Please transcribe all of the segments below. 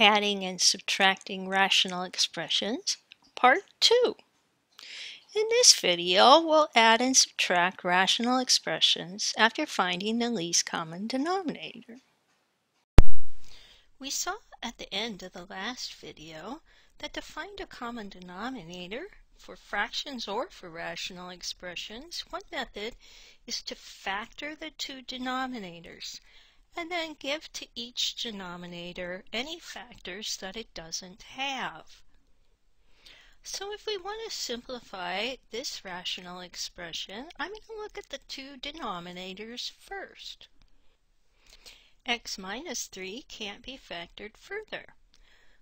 Adding and subtracting rational expressions, part 2. In this video, we'll add and subtract rational expressions after finding the least common denominator. We saw at the end of the last video that to find a common denominator for fractions or for rational expressions, one method is to factor the two denominators and then give to each denominator any factors that it doesn't have. So if we want to simplify this rational expression, I'm going to look at the two denominators first. x minus 3 can't be factored further.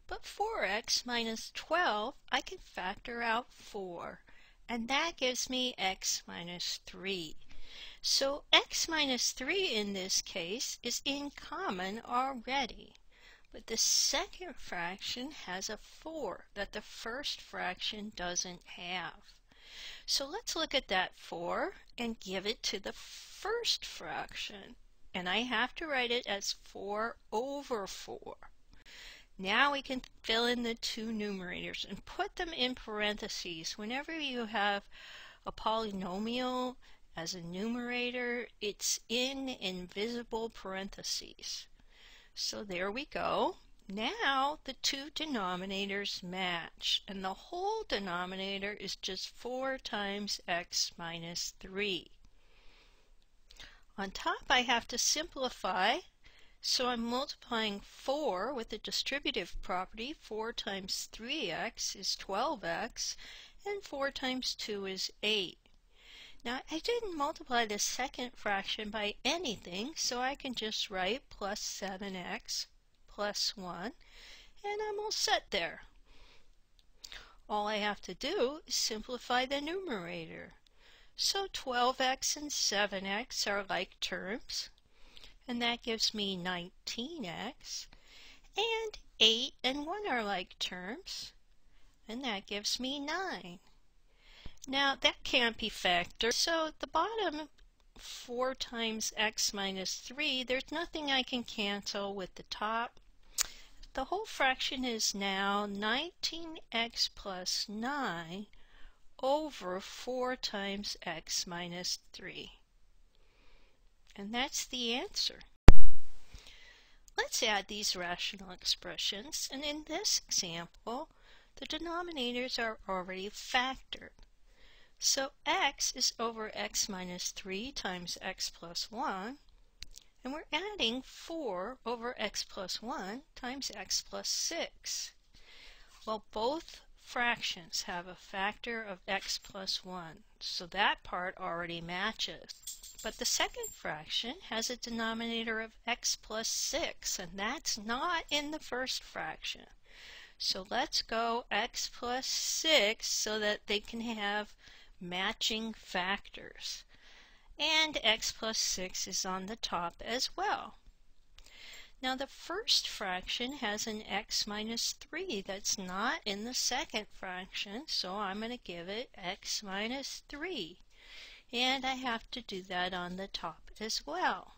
But 4x minus 12, I can factor out 4, and that gives me x minus 3. So x minus 3 in this case is in common already. But the second fraction has a 4 that the first fraction doesn't have. So let's look at that 4 and give it to the first fraction. And I have to write it as 4 over 4. Now we can fill in the two numerators and put them in parentheses. Whenever you have a polynomial as a numerator, it's in invisible parentheses. So there we go. Now the two denominators match, and the whole denominator is just 4 times x minus 3. On top I have to simplify, so I'm multiplying 4 with the distributive property. 4 times 3x is 12x, and 4 times 2 is 8. Now I didn't multiply the second fraction by anything, so I can just write plus 7x plus 1, and I'm all set there. All I have to do is simplify the numerator. So 12x and 7x are like terms, and that gives me 19x, and 8 and 1 are like terms, and that gives me 9. Now that can't be factored, so the bottom 4 times x minus 3, there's nothing I can cancel with the top. The whole fraction is now 19x plus 9 over 4 times x minus 3. And that's the answer. Let's add these rational expressions, and in this example, the denominators are already factored. So x is over x minus 3 times x plus 1, and we're adding 4 over x plus 1 times x plus 6. Well, both fractions have a factor of x plus 1, so that part already matches. But the second fraction has a denominator of x plus 6, and that's not in the first fraction. So let's go x plus 6 so that they can have matching factors. And x plus 6 is on the top as well. Now the first fraction has an x minus 3 that's not in the second fraction, so I'm going to give it x minus 3. And I have to do that on the top as well.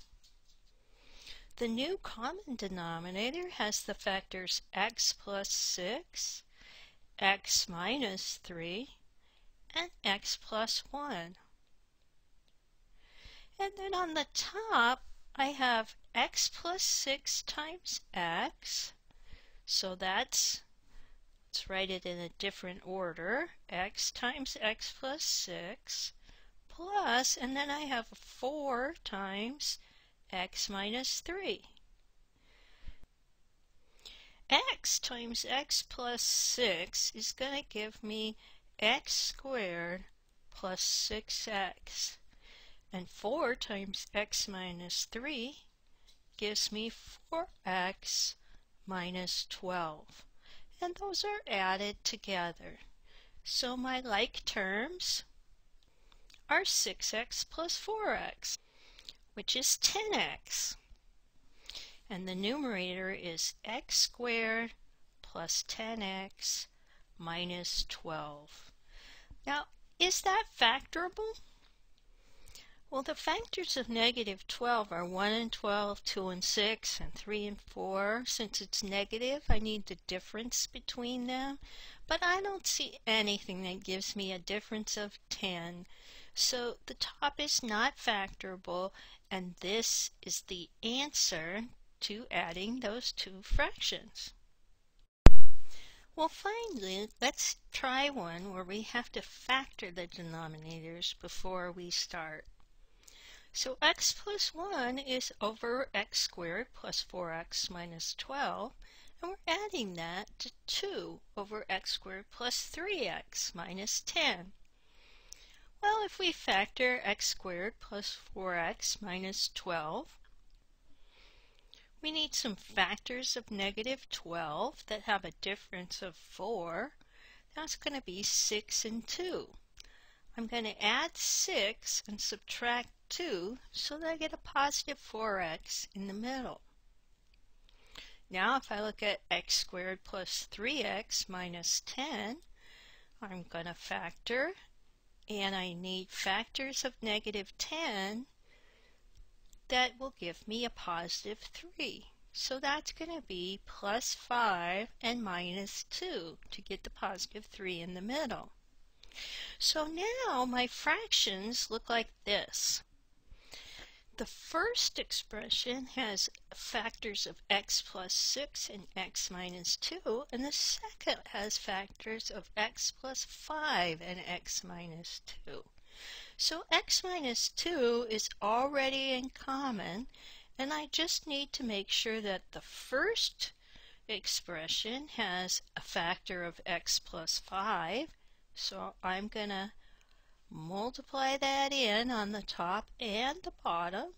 The new common denominator has the factors x plus 6, x minus 3, and x plus 1. And then on the top, I have x plus 6 times x. So that's, let's write it in a different order, x times x plus 6 plus, and then I have 4 times x minus 3. x times x plus 6 is going to give me x squared plus 6x. And 4 times x minus 3 gives me 4x minus 12. And those are added together. So my like terms are 6x plus 4x, which is 10x. And the numerator is x squared plus 10x minus 12. Now, is that factorable? Well, the factors of negative 12 are 1 and 12, 2 and 6, and 3 and 4. Since it's negative, I need the difference between them. But I don't see anything that gives me a difference of 10. So the top is not factorable, and this is the answer to adding those two fractions. Well, finally, let's try one where we have to factor the denominators before we start. So x plus 1 is over x squared plus 4x minus 12, and we're adding that to 2 over x squared plus 3x minus 10. Well, if we factor x squared plus 4x minus 12, we need some factors of negative 12 that have a difference of 4. That's going to be 6 and 2. I'm going to add 6 and subtract 2 so that I get a positive 4x in the middle. Now if I look at x squared plus 3x minus 10, I'm going to factor and I need factors of negative 10 that will give me a positive 3. So that's going to be plus 5 and minus 2 to get the positive 3 in the middle. So now my fractions look like this. The first expression has factors of x plus 6 and x minus 2, and the second has factors of x plus 5 and x minus 2. So x minus 2 is already in common, and I just need to make sure that the first expression has a factor of x plus 5 so I'm going to multiply that in on the top and the bottom.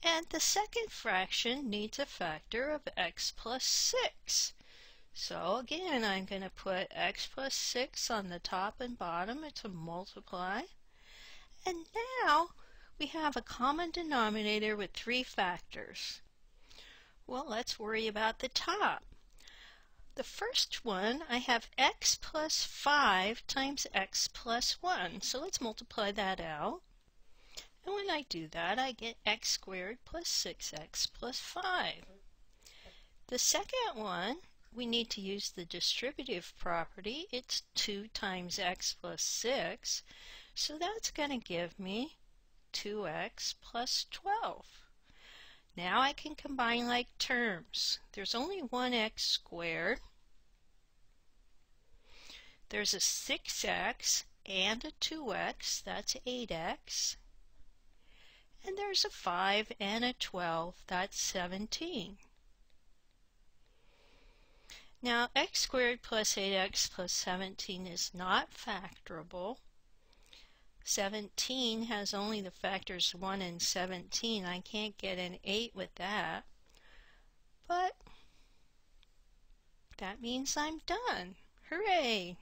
And the second fraction needs a factor of x plus 6. So again, I'm going to put x plus 6 on the top and bottom to multiply. And now we have a common denominator with three factors. Well, let's worry about the top. The first one, I have x plus 5 times x plus 1. So let's multiply that out. And when I do that, I get x squared plus 6x plus 5. The second one, we need to use the distributive property. It's 2 times x plus 6. So that's going to give me 2x plus 12. Now I can combine like terms. There's only one x squared. There's a 6x and a 2x, that's 8x. And there's a 5 and a 12, that's 17. Now x squared plus 8x plus 17 is not factorable. 17 has only the factors 1 and 17. I can't get an 8 with that. But that means I'm done. Hooray!